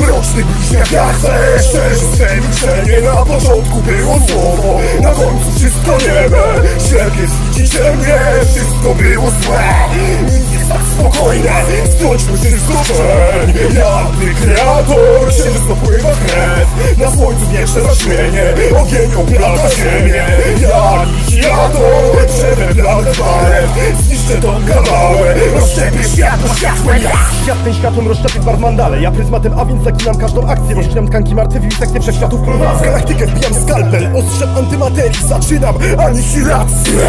Mroczny bliźniak jak chcę Szczerze swe milczenie Na początku było słowo Na końcu wszystko niebe Ślepie widzicie mnie Wszystko było złe. Nic jest tak spokojne Skończmy się zgorzeń Jakby kreator Księżyc dopływa krew. Na słońcu wieczne zaśmienie Ogień oplata ziemię. Ja anihilator Przewę planet barew światłem rozszczepię barw mandale Ja pryzmatem, a więc zaginam każdą akcję. Rozcinam tkanki martwy i sekcję wszechświatów W prowadzę galaktykę wbijam skalpel. Ostrzem antymaterii. Zaczynam anihilację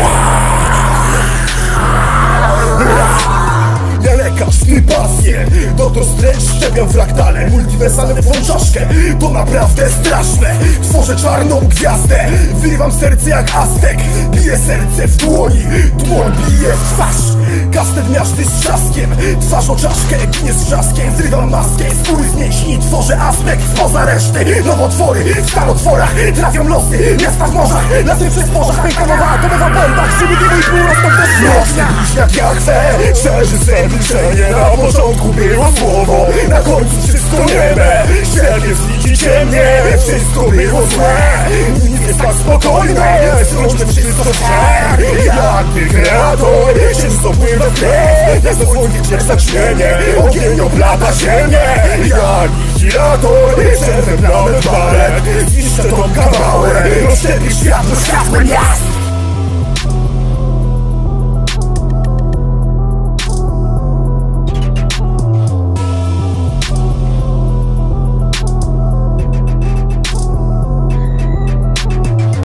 Doktor Strange szczepiam fraktale. Multiwersalne twą czaszkę To naprawdę straszne. Tworzę czarną gwiazdę Wyrywam serce jak Aztek. Biję serce w dłoni Dłoń bije w twarz. Kastet miażdży z trzaskiem Twarz o czaszkę ginie z trzaskiem. Zrywam maskę Skóry z mięśni Tworzę aspekt spoza reszty Nowotwory w stanotworach Trafią losy. Miasta w morzach Lasy przez morzach Pęka nowa atomowa bomba. Krzywy nie mój pół rosną jak swe milczenie Na początku było słowo Na końcu wszystko niebe. Ślepie widzicie mnie Wszystko było złe. Nic jest tak spokojne Skończmy wszystko źle Jak ty kreator Księżyc dopływa w krew Jak zasłonię cię zaćmienie Ogień oplata ziemię. Ja anihilator Przerwę planet baret Zniszczę tą kawałę Rozszczepię światło światłem jasne